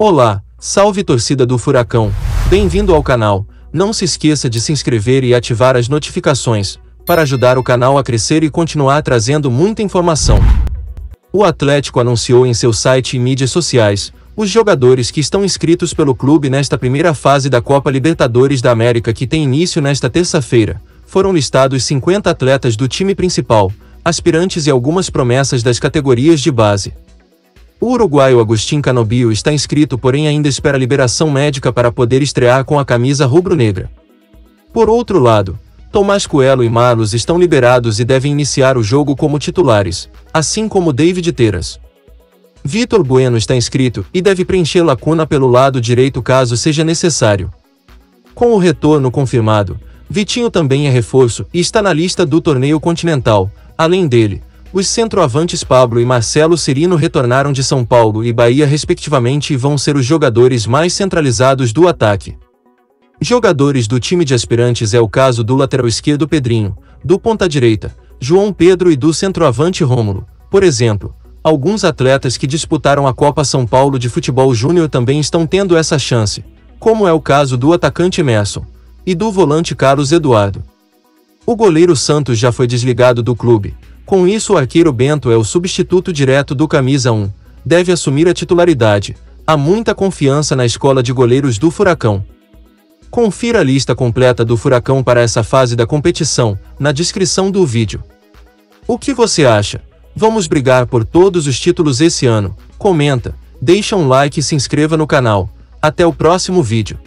Olá, salve torcida do Furacão, bem-vindo ao canal. Não se esqueça de se inscrever e ativar as notificações, para ajudar o canal a crescer e continuar trazendo muita informação. O Atlético anunciou em seu site e mídias sociais os jogadores que estão inscritos pelo clube nesta primeira fase da Copa Libertadores da América que tem início nesta terça-feira. Foram listados 50 atletas do time principal, aspirantes e algumas promessas das categorias de base. O uruguaio Agustin Canobio está inscrito, porém ainda espera liberação médica para poder estrear com a camisa rubro-negra. Por outro lado, Tomás Coelho e Marlos estão liberados e devem iniciar o jogo como titulares, assim como David Teras. Vitor Bueno está inscrito e deve preencher lacuna pelo lado direito caso seja necessário. Com o retorno confirmado, Vitinho também é reforço e está na lista do torneio continental. Além dele, os centroavantes Pablo e Marcelo Cirino retornaram de São Paulo e Bahia respectivamente e vão ser os jogadores mais centralizados do ataque. Jogadores do time de aspirantes é o caso do lateral esquerdo Pedrinho, do ponta direita, João Pedro e do centroavante Rômulo. Por exemplo, alguns atletas que disputaram a Copa São Paulo de Futebol Júnior também estão tendo essa chance, como é o caso do atacante Emerson e do volante Carlos Eduardo. O goleiro Santos já foi desligado do clube, com isso, o arqueiro Bento é o substituto direto do camisa 1. Deve assumir a titularidade. Há muita confiança na escola de goleiros do Furacão. Confira a lista completa do Furacão para essa fase da competição, na descrição do vídeo. O que você acha? Vamos brigar por todos os títulos esse ano? Comenta, deixa um like e se inscreva no canal. Até o próximo vídeo.